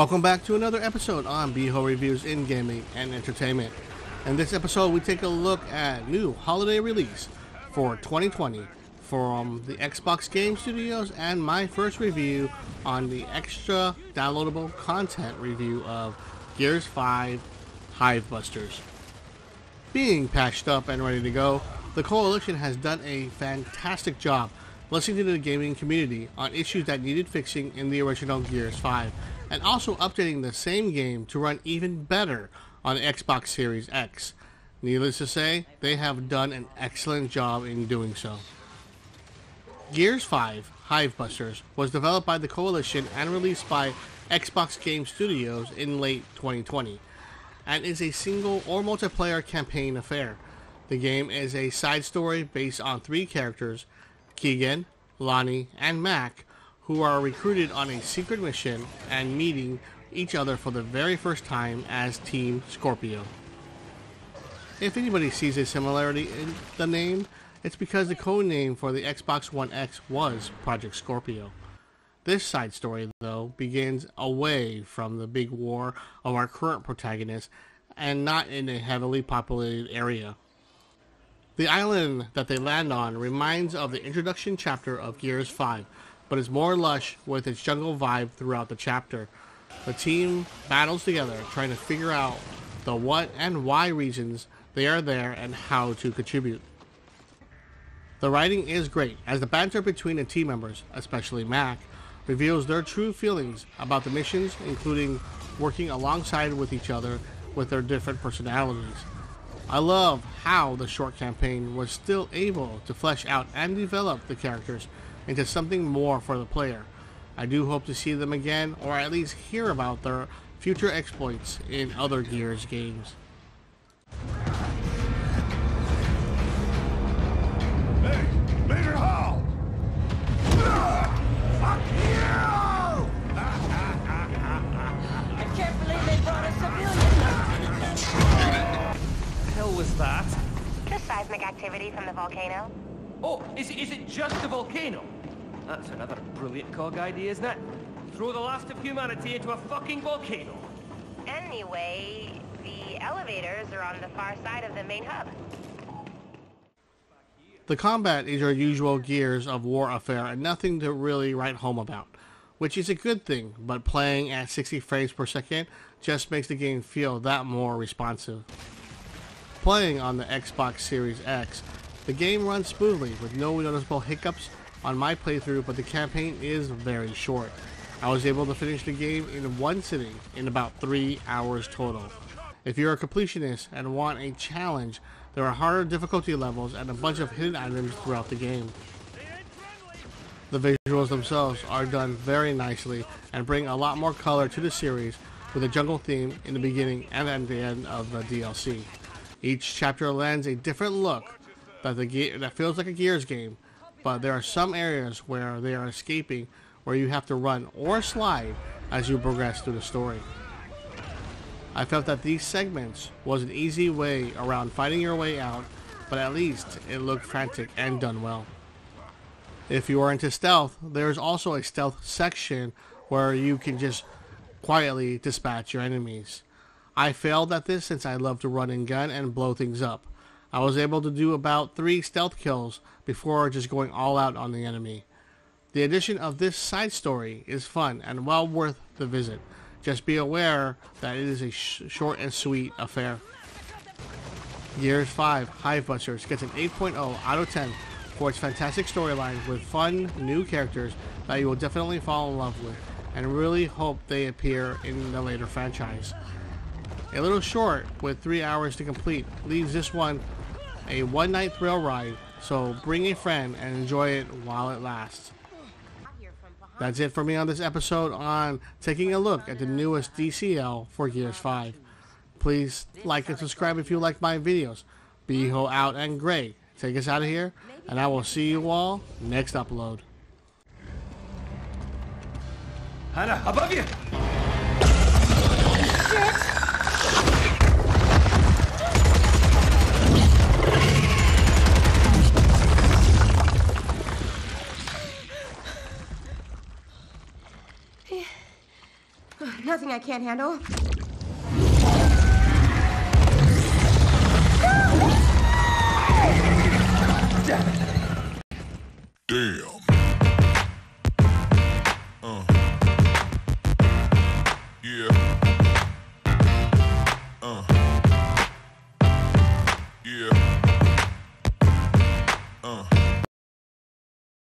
Welcome back to another episode on Beho Reviews in Gaming and Entertainment. In this episode, we take a look at new holiday release for 2020 from the Xbox Game Studios and my first review on the extra downloadable content review of Gears 5 Hivebusters. Being patched up and ready to go, the Coalition has done a fantastic job listening to the gaming community on issues that needed fixing in the original Gears 5 and also updating the same game to run even better on Xbox Series X. Needless to say, they have done an excellent job in doing so. Gears 5 Hivebusters was developed by the Coalition and released by Xbox Game Studios in late 2020, and is a single or multiplayer campaign affair. The game is a side story based on three characters Keegan, Lahni, and Mac, who are recruited on a secret mission and meeting each other for the very first time as Team Scorpio. If anybody sees a similarity in the name, it's because the code name for the Xbox One X was Project Scorpio. This side story, though, begins away from the big war of our current protagonist and not in a heavily populated area. The island that they land on reminds of the introduction chapter of Gears 5, but is more lush with its jungle vibe throughout the chapter. The team battles together, trying to figure out the what and why reasons they are there and how to contribute. The writing is great, as the banter between the team members, especially Mac, reveals their true feelings about the missions, including working alongside with each other with their different personalities. I love how the short campaign was still able to flesh out and develop the characters into something more for the player. I do hope to see them again, or at least hear about their future exploits in other Gears games. Hey, Major Hall! Fuck you! I can't believe they brought a civilian. What the hell was that? Just seismic activity from the volcano. Oh, is it, is it just a volcano? That's another brilliant cog idea, isn't it? Throw the last of humanity into a fucking volcano. Anyway, the elevators are on the far side of the main hub. The combat is your usual Gears of War affair and nothing to really write home about, which is a good thing, but playing at 60 frames per second just makes the game feel that more responsive. Playing on the Xbox Series X, the game runs smoothly with no noticeable hiccups on my playthrough, but the campaign is very short. I was able to finish the game in one sitting in about three hours total. If you're a completionist and want a challenge, there are harder difficulty levels and a bunch of hidden items throughout the game. The visuals themselves are done very nicely and bring a lot more color to the series with a jungle theme in the beginning and at the end of the DLC. Each chapter lends a different look that the ge- that feels like a Gears game, but there are some areas where they are escaping where you have to run or slide as you progress through the story. I felt that these segments was an easy way around finding your way out, but at least it looked frantic and done well. If you are into stealth, there's also a stealth section where you can just quietly dispatch your enemies. I failed at this since I love to run and gun and blow things up. I was able to do about three stealth kills before just going all out on the enemy. The addition of this side story is fun and well worth the visit. Just be aware that it is a sh- short and sweet affair. Gears 5 Hivebusters gets an 8.0 out of 10 for its fantastic storyline with fun new characters that you will definitely fall in love with and really hope they appear in the later franchise. A little short with 3 hours to complete leaves this one a one night thrill ride, so bring a friend and enjoy it while it lasts. That's it for me on this episode on taking a look at the newest DCL for Gears 5. Please like and subscribe if you like my videos. Beho out and Gray. Take us out of here, and I will see you all next upload. Hannah, above you! Nothing I can't handle?